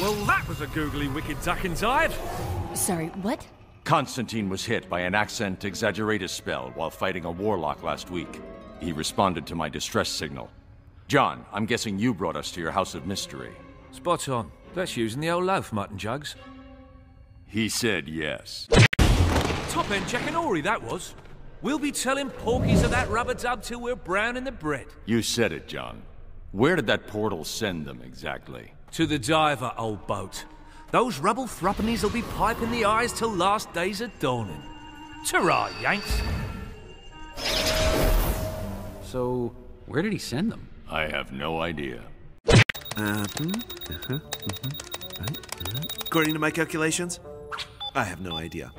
Well, that was a googly wicked duck inside. Sorry, what? Constantine was hit by an accent exaggeratus spell while fighting a warlock last week. He responded to my distress signal. John, I'm guessing you brought us to your house of mystery. Spot on. That's using the old loaf, mutton jugs. He said yes. Top end Jackanory, that was. We'll be telling porkies of that rubber dub till we're brown in the bread. You said it, John. Where did that portal send them exactly? To the diver, old boat. Those rubble threepennies will be piping the eyes till last days are dawning. Ta-ra, Yanks! So, where did he send them? I have no idea. Uh-huh, right, right. According to my calculations, I have no idea.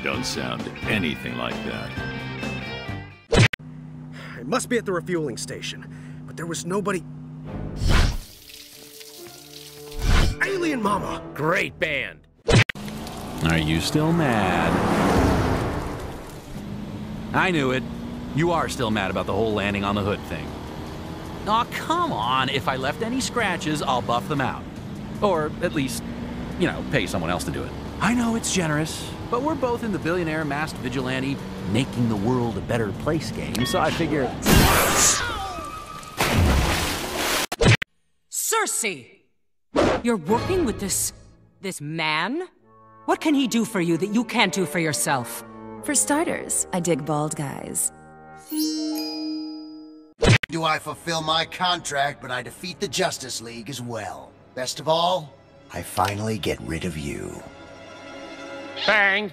I don't sound anything like that. It must be at the refueling station, but there was nobody. Alien Mama! Great band. Are you still mad? I knew it. You are still mad about the whole landing on the hood thing. Aw, come on. If I left any scratches, I'll buff them out. Or at least, you know, pay someone else to do it. I know it's generous, but we're both in the billionaire masked vigilante making the world a better place game, so I figure. Cersei! You're working with this. this man? What can he do for you that you can't do for yourself? For starters, I dig bald guys. Do I fulfill my contract, but I defeat the Justice League as well. Best of all, I finally get rid of you. Bang.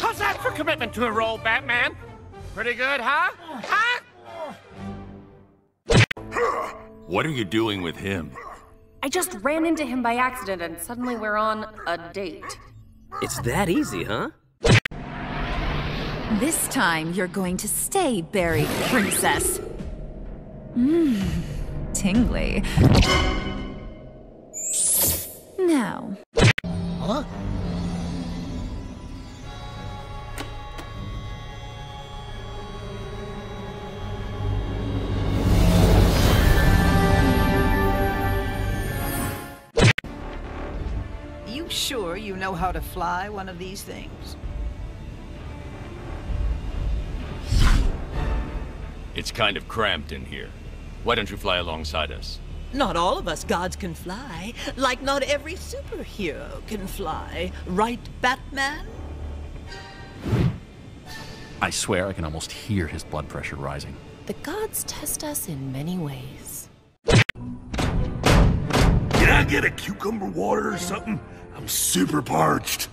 How's that for commitment to a role, Batman? Pretty good, huh? Huh? What are you doing with him? I just ran into him by accident and suddenly we're on a date. It's that easy, huh? This time you're going to stay buried, princess. Mmm, tingly. Now. Huh? You sure you know how to fly one of these things? It's kind of cramped in here. Why don't you fly alongside us? Not all of us gods can fly, like not every superhero can fly. Right, Batman? I swear I can almost hear his blood pressure rising. The gods test us in many ways. Can I get a cucumber water or something? I'm super parched.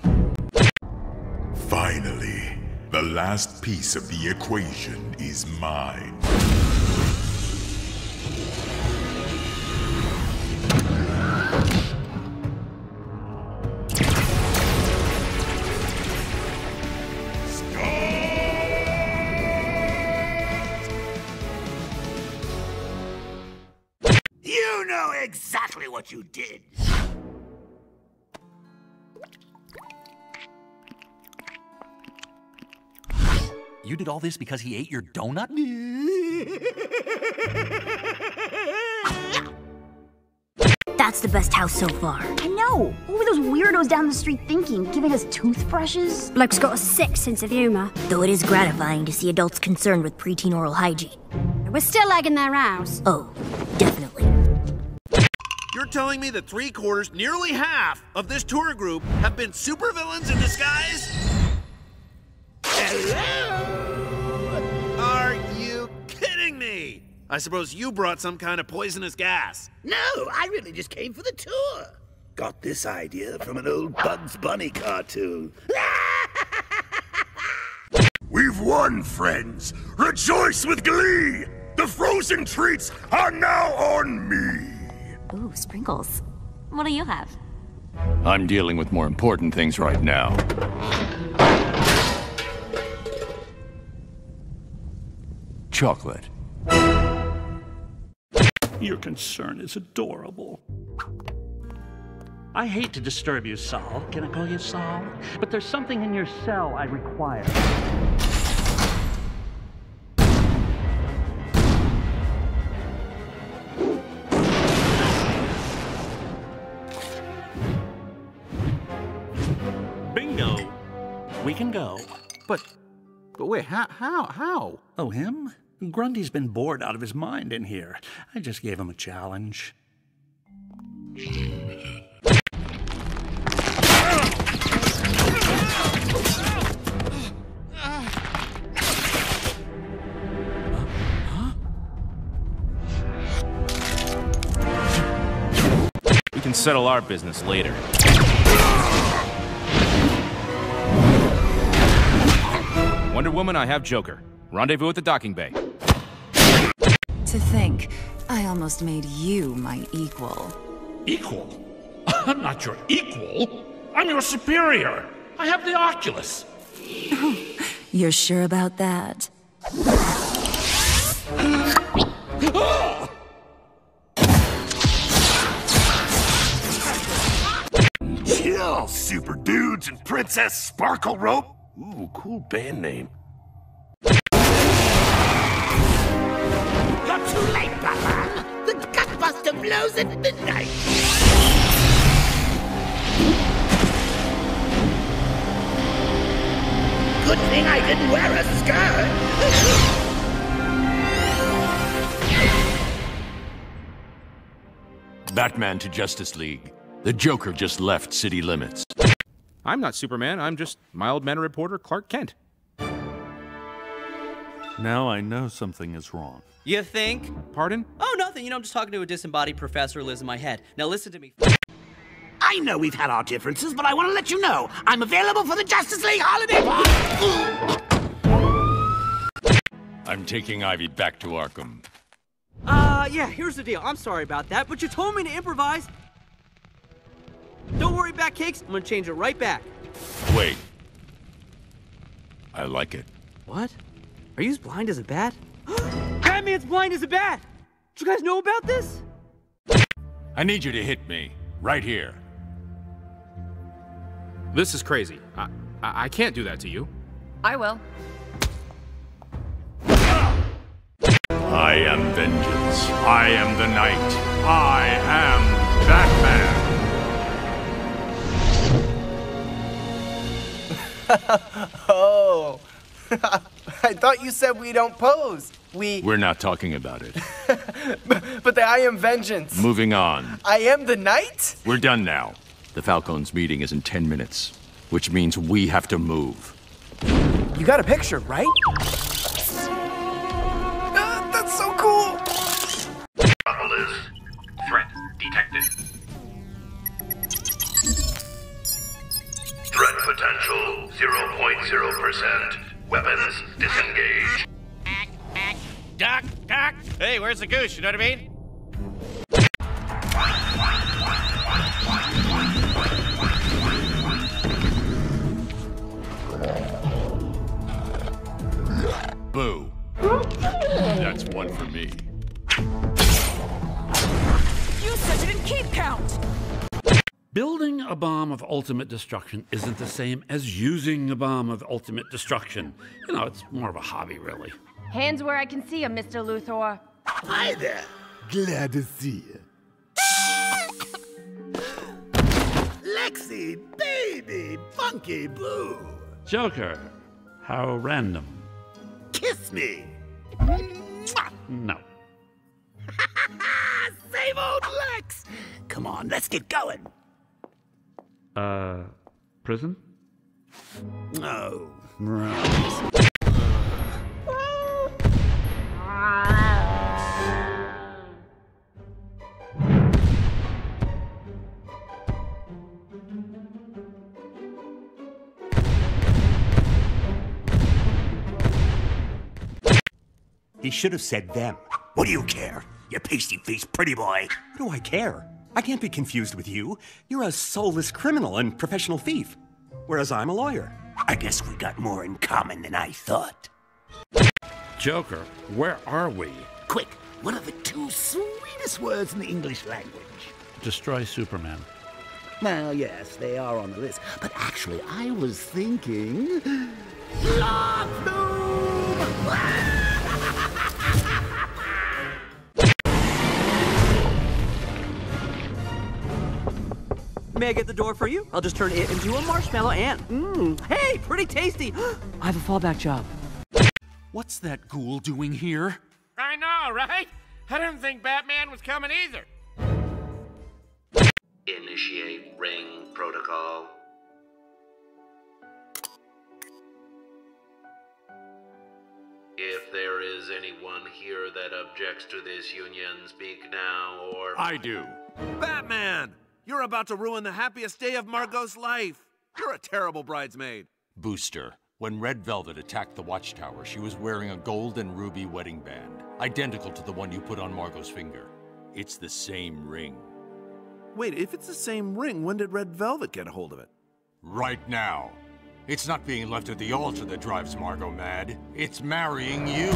Finally, the last piece of the equation is mine. What you did. You did all this because he ate your donut? That's the best house so far. I know. What were those weirdos down the street thinking? Giving us toothbrushes? Bloke's got a sick sense of humor. Though it is gratifying to see adults concerned with preteen oral hygiene. We're still egging their house. Oh, definitely. You're telling me that three quarters, nearly half, of this tour group have been supervillains in disguise? Hello? Are you kidding me? I suppose you brought some kind of poisonous gas. No, I really just came for the tour. Got this idea from an old Bugs Bunny cartoon. We've won, friends! Rejoice with glee! The frozen treats are now on me! Ooh, sprinkles. What do you have? I'm dealing with more important things right now. Chocolate. Your concern is adorable. I hate to disturb you, Sol. Can I call you Sol? But there's something in your cell I require. We. But, but wait, how, how, how? Oh, him? Grundy's been bored out of his mind in here. I just gave him a challenge. We can settle our business later. Wonder Woman, I have Joker. Rendezvous at the docking bay. To think, I almost made you my equal. Equal? I'm not your equal. I'm your superior. I have the Oculus. You're sure about that? Chill, super dudes and Princess Sparkle Rope. Ooh, cool band name. You're too late, Batman. The Gutbuster blows at midnight. Good thing I didn't wear a skirt. Batman to Justice League. The Joker just left city limits. I'm not Superman, I'm just mild mannered reporter Clark Kent. Now I know something is wrong. You think? Pardon? Oh, nothing. You know, I'm just talking to a disembodied professor who lives in my head. Now listen to me. I know we've had our differences, but I want to let you know I'm available for the Justice League holiday party. I'm taking Ivy back to Arkham. Uh, yeah, here's the deal. I'm sorry about that, but you told me to improvise. Don't worry, back cakes. I'm gonna change it right back. Wait. I like it. What? Are you as blind as a bat? Batman's blind as a bat! Do you guys know about this? I need you to hit me. Right here. This is crazy. I, I, I can't do that to you. I will. I am vengeance. I am the night. I am Batman. oh. I thought you said we don't pose. We. We're not talking about it. But the I am vengeance. Moving on. I am the knight? We're done now. The Falcons meeting is in 10 minutes, which means we have to move. You got a picture, right? 0.0%. Weapons disengaged. Doc, Doc. Hey, where's the goose? You know what I mean? Building a bomb of ultimate destruction isn't the same as using a bomb of ultimate destruction. You know, it's more of a hobby, really. Hands where I can see him, Mr. Luthor. Hi there. Glad to see you. Lexi, baby, funky boo. Joker, how random. Kiss me. No. Same old Lex. Come on, let's get going. Uh, prison? No. Right. He should have said them. What do you care? You pasty-faced pretty boy. What do I care? I can't be confused with you. You're a soulless criminal and professional thief, whereas I'm a lawyer. I guess we got more in common than I thought. Joker, where are we? Quick, what are the two sweetest words in the English language? Destroy Superman. Well, yes, they are on the list. But actually, I was thinking. La Plume! May I get the door for you? I'll just turn it into a marshmallow and. Mmm, hey, pretty tasty! I have a fallback job. What's that ghoul doing here? I know, right? I didn't think Batman was coming either. Initiate ring protocol. If there is anyone here that objects to this union, speak now or. I do. Batman! You're about to ruin the happiest day of Margot's life. You're a terrible bridesmaid. Booster. When Red Velvet attacked the Watchtower, she was wearing a gold and ruby wedding band, identical to the one you put on Margot's finger. It's the same ring. Wait, if it's the same ring, when did Red Velvet get a hold of it? Right now. It's not being left at the altar that drives Margot mad. It's marrying you.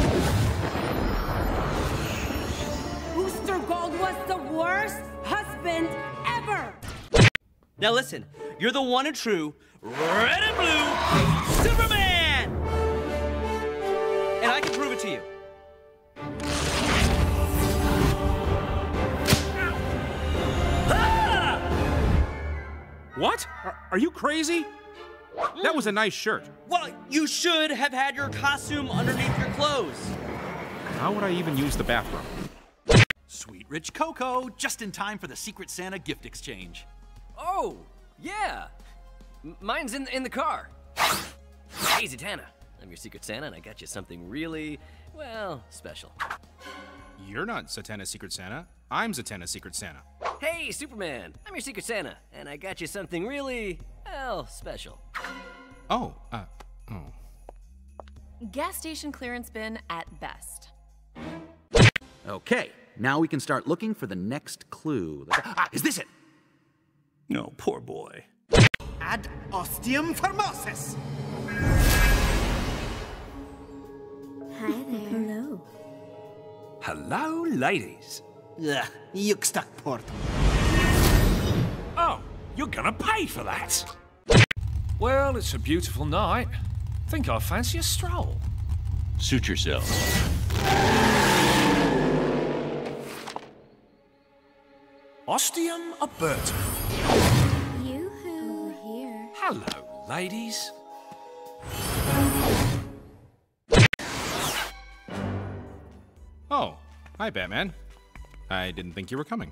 Now listen, you're the one and true red and blue Superman! And I can prove it to you. What? Are, are you crazy? That was a nice shirt. Well, you should have had your costume underneath your clothes. How would I even use the bathroom? Sweet Rich Cocoa, just in time for the Secret Santa gift exchange. Oh, yeah. M- mine's in, in the car. Hey, Zatanna. I'm your Secret Santa, and I got you something really, well, special. You're not Zatanna's Secret Santa. I'm Zatanna's Secret Santa. Hey, Superman. I'm your Secret Santa, and I got you something really, well, special. Oh, uh, oh. Gas station clearance bin at best. Okay, now we can start looking for the next clue. Ah, is this it? No, poor boy. Ad ostium formosus. Hi there. Hello. Hello, ladies. Ugh, yuck port. Oh, you're gonna pay for that. Well, it's a beautiful night. Think I fancy a stroll. Suit yourself. Ostium abertum. You over here. Hello, ladies. Oh, hi, Batman. I didn't think you were coming.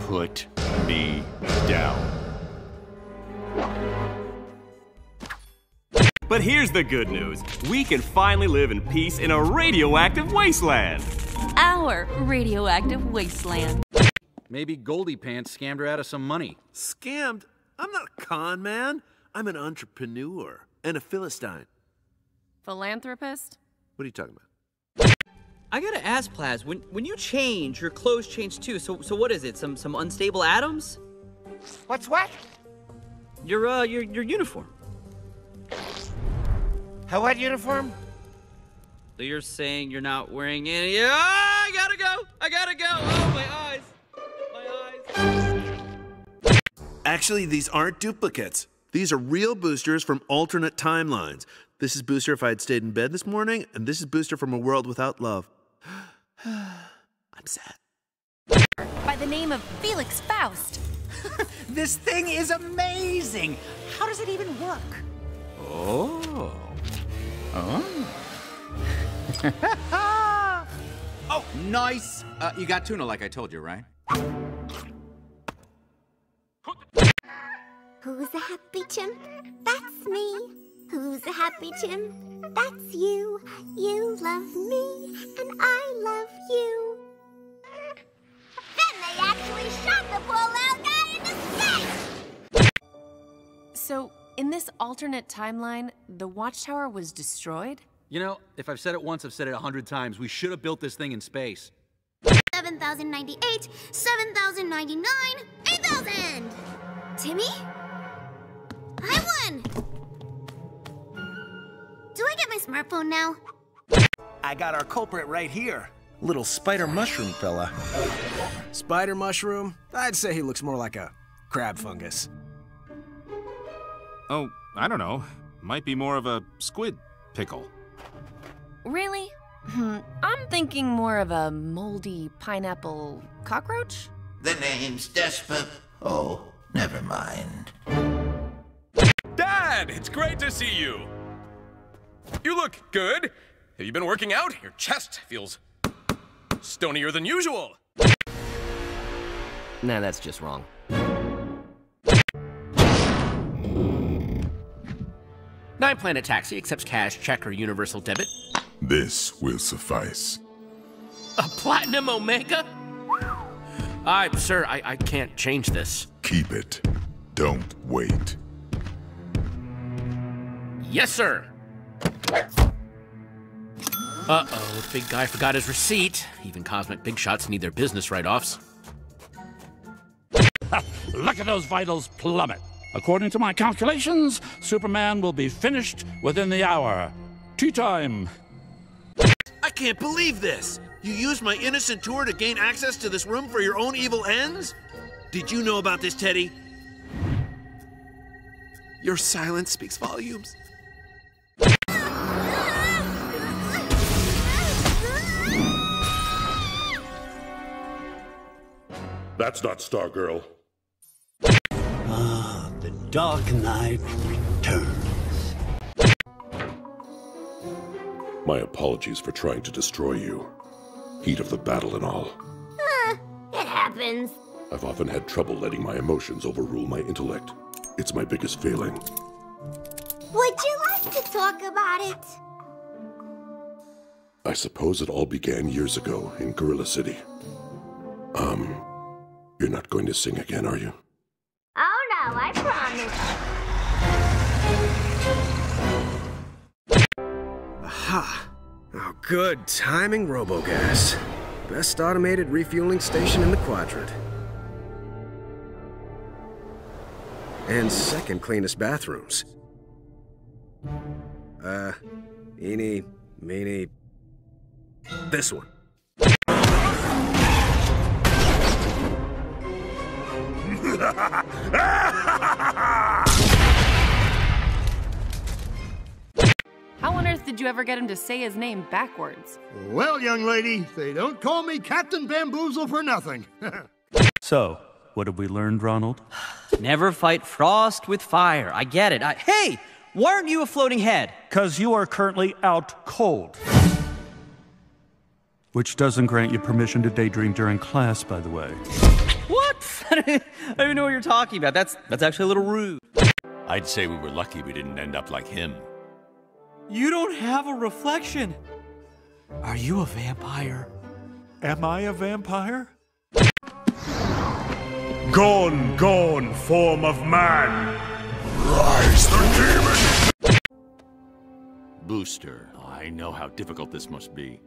Put me down. But here's the good news we can finally live in peace in a radioactive wasteland. Our radioactive wasteland. Maybe Goldie Pants scammed her out of some money. Scammed? I'm not a con man. I'm an entrepreneur and a Philistine. Philanthropist? What are you talking about? I gotta ask, Plaz, when when you change, your clothes change too. So so what is it? Some some unstable atoms? What's what? Your uh your your uniform. How what uniform? So you're saying you're not wearing any? Ah, I gotta go. I gotta go. Oh Actually, these aren't duplicates. These are real boosters from alternate timelines. This is Booster if I had stayed in bed this morning, and this is Booster from a world without love. I'm sad. By the name of Felix Faust. This thing is amazing. How does it even work? Oh. Oh. oh, nice. Uh, you got tuna like I told you, right? Who's a happy chimp? That's me. Who's a happy chimp? That's you. You love me, and I love you. Then they actually shot the poor little guy into space! So, in this alternate timeline, the Watchtower was destroyed? You know, if I've said it once, I've said it a hundred times. We should have built this thing in space. 7,098, 7,099, 8,000! Timmy? Do I smartphone now? I got our culprit right here. Little spider mushroom fella. Spider mushroom? I'd say he looks more like a crab fungus. Oh, I don't know. Might be more of a squid pickle. Really? Hmm, I'm thinking more of a moldy pineapple cockroach? The name's Despot. Oh, never mind. Dad, it's great to see you. You look good. Have you been working out? Your chest feels stonier than usual. Nah, that's just wrong. Nine Planet Taxi accepts cash, check, or universal debit. This will suffice. A Platinum Omega? I, sir, I, I can't change this. Keep it. Don't wait. Yes, sir. Uh-oh, the big guy forgot his receipt. Even cosmic big shots need their business write-offs. Look at those vitals plummet. According to my calculations, Superman will be finished within the hour. Tea time. I can't believe this! You used my innocent tour to gain access to this room for your own evil ends? Did you know about this, Teddy? Your silence speaks volumes. That's not Stargirl. Ah, the Dark Knight returns. My apologies for trying to destroy you. Heat of the battle and all. Huh, it happens. I've often had trouble letting my emotions overrule my intellect. It's my biggest failing. Would you like to talk about it? I suppose it all began years ago in Gorilla City. Um, you're not going to sing again, are you? Oh no, I promise. Aha! Oh, good timing, Robogas. Best automated refueling station in the quadrant. And second cleanest bathrooms. Uh, eeny, meeny. This one. How on earth did you ever get him to say his name backwards? Well, young lady, they don't call me Captain Bamboozle for nothing. So, what have we learned, Ronald? Never fight frost with fire. I get it. I, hey, why aren't you a floating head? Because you are currently out cold. Which doesn't grant you permission to daydream during class, by the way. What? I don't even know what you're talking about. That's that's actually a little rude. I'd say we were lucky we didn't end up like him. You don't have a reflection. Are you a vampire? Am I a vampire? Gone, gone, form of man! Rise the demon! Booster, I know how difficult this must be.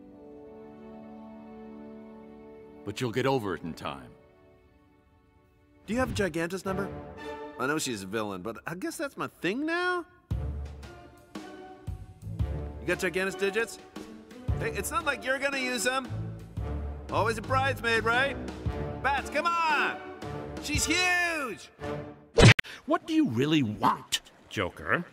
But you'll get over it in time. Do you have Giganta's number? I know she's a villain, but I guess that's my thing now? You got Giganta's digits? Hey, it's not like you're gonna use them. Always a bridesmaid, right? Bats, come on! She's huge! What do you really want, Joker?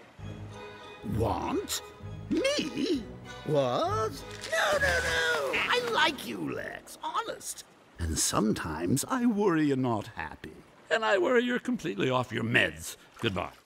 Want? Me? What? No, no, no! I like you, Lex, honest. And sometimes I worry you're not happy. And I worry you're completely off your meds. Goodbye.